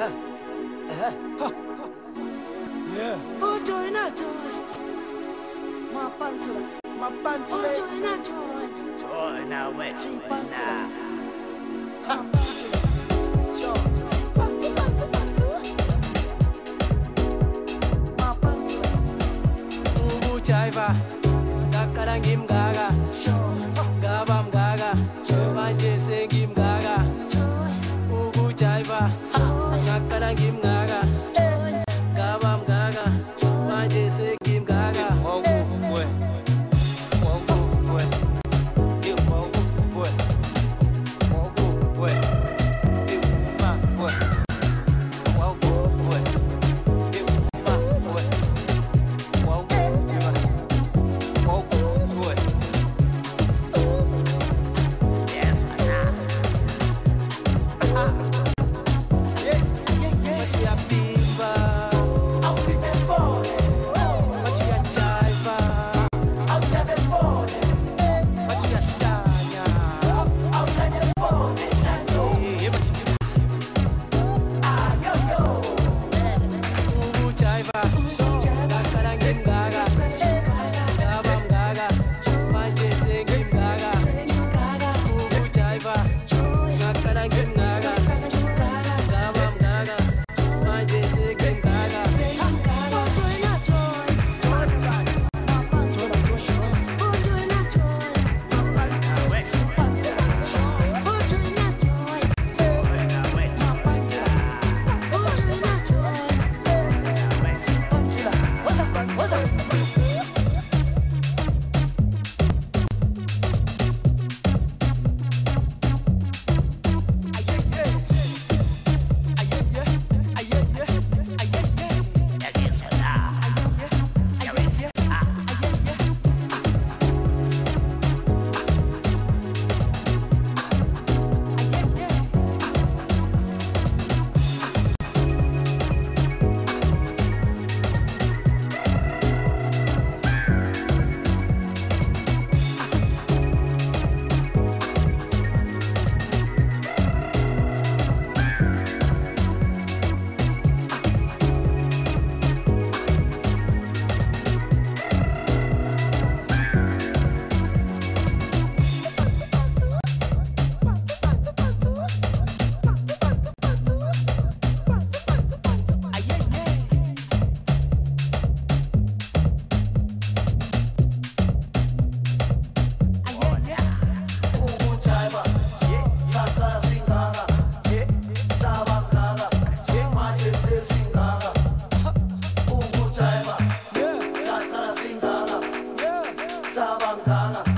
Yeah. Ujoy na joy. Mapansula. Mapantule. Ujoy na joy. Joy na we. Sipansula. Na. Mapansula. Mapansula. ukujayiva ngaqala ngimngaka ngaba mngaka manje sengimngaka 나나